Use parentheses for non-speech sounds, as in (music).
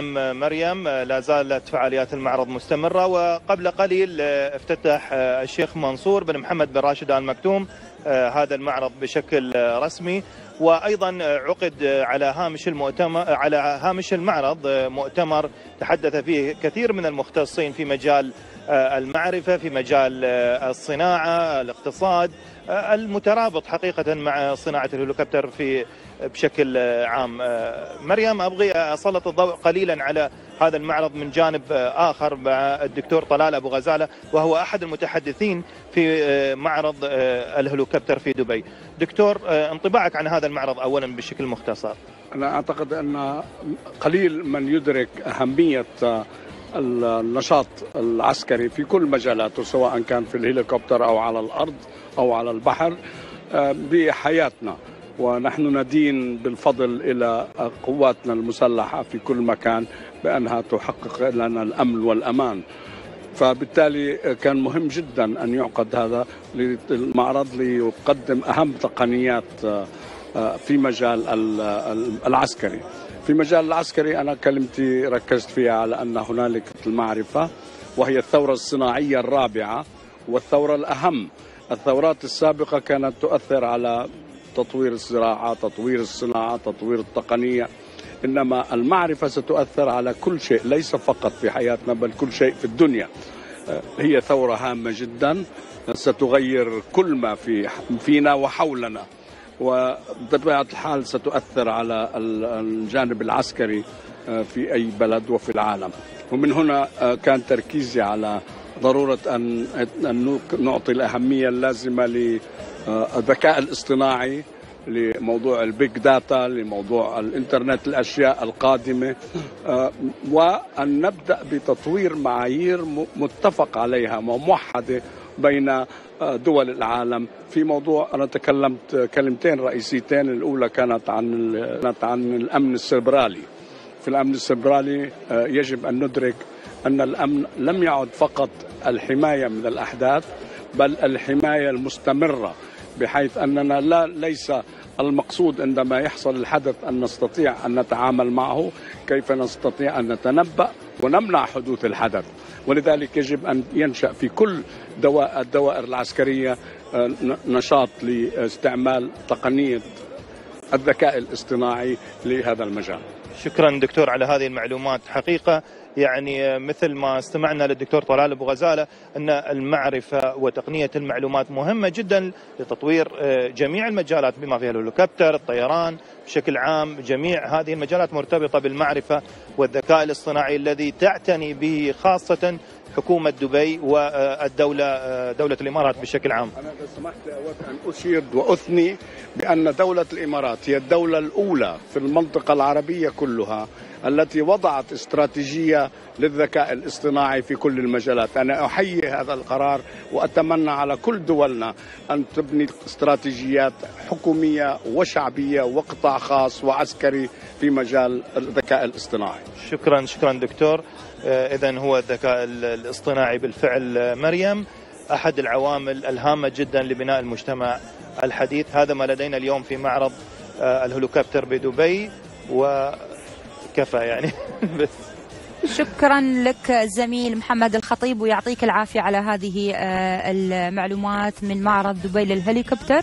مريم لا زالت فعاليات المعرض مستمرة وقبل قليل افتتح الشيخ منصور بن محمد بن راشد آل مكتوم هذا المعرض بشكل رسمي. وأيضا عقد على هامش المؤتمر على هامش المعرض. مؤتمر تحدث فيه كثير من المختصين في مجال المعرفة في مجال الصناعة الاقتصاد المترابط حقيقة مع صناعة الهليكوبتر في بشكل عام. مريم أبغي أسلط الضوء قليلا على هذا المعرض من جانب آخر مع الدكتور طلال أبو غزالة وهو أحد المتحدثين في معرض الهليكوبتر في دبي. دكتور انطباعك عن هذا المعرض اولا بشكل مختصر. أنا أعتقد أن قليل من يدرك أهمية النشاط العسكري في كل مجالاته سواء كان في الهليكوبتر أو على الأرض أو على البحر بحياتنا ونحن ندين بالفضل إلى قواتنا المسلحة في كل مكان بأنها تحقق لنا الأمن والأمان. فبالتالي كان مهم جدا أن يعقد هذا المعرض ليقدم أهم تقنيات في مجال العسكري. في مجال العسكري أنا كلمتي ركزت فيها على أن هنالك المعرفة وهي الثورة الصناعية الرابعة والثورة الأهم. الثورات السابقة كانت تؤثر على تطوير الزراعة تطوير الصناعة تطوير التقنية. إنما المعرفة ستؤثر على كل شيء ليس فقط في حياتنا بل كل شيء في الدنيا. هي ثورة هامة جدا. ستغير كل ما في فينا وحولنا. وبطبيعة الحال ستؤثر على الجانب العسكري في أي بلد وفي العالم. ومن هنا كان تركيزي على ضرورة أن أن نعطي الأهمية اللازمة للذكاء الاصطناعي لموضوع ال big data لموضوع الانترنت الأشياء القادمة. وأن نبدأ بتطوير معايير متفق عليها وموحدة بين دول العالم. في موضوع أنا تكلمت كلمتين رئيسيتين الأولى كانت عن كانت عن الأمن السيبرالي. في الأمن السيبرالي يجب أن ندرك أن الأمن لم يعد فقط الحماية من الأحداث بل الحماية المستمرة بحيث أننا لا ليس المقصود عندما يحصل الحدث أن نستطيع أن نتعامل معه كيف نستطيع أن نتنبأ ونمنع حدوث الحدث. ولذلك يجب أن ينشأ في كل دواء الدوائر العسكرية نشاط لاستعمال تقنية الذكاء الاصطناعي لهذا المجال. شكرا دكتور على هذه المعلومات حقيقة يعني مثل ما استمعنا للدكتور طلال أبو غزالة أن المعرفة وتقنية المعلومات مهمة جدا لتطوير جميع المجالات بما فيها الهليكوبتر، الطيران بشكل عام، جميع هذه المجالات مرتبطة بالمعرفة والذكاء الاصطناعي الذي تعتني به خاصة حكومة دبي والدولة دولة الإمارات بشكل عام. أنا إذا سمحت أود أن أشير وأثني بأن دولة الإمارات هي الدولة الأولى في المنطقة العربية كلها التي وضعت استراتيجية للذكاء الاصطناعي في كل المجالات. أنا أحيي هذا القرار وأتمنى على كل دولنا أن تبني استراتيجيات حكومية وشعبية وقطاع خاص وعسكري في مجال الذكاء الاصطناعي. شكرا شكرا دكتور. إذا هو الذكاء الاصطناعي بالفعل مريم أحد العوامل الهامة جدا لبناء المجتمع الحديث. هذا ما لدينا اليوم في معرض الهليكوبتر بدبي وكفى يعني. (laughs) بس. شكرا لك زميل محمد الخطيب ويعطيك العافية على هذه المعلومات من معرض دبي للهليكوبتر.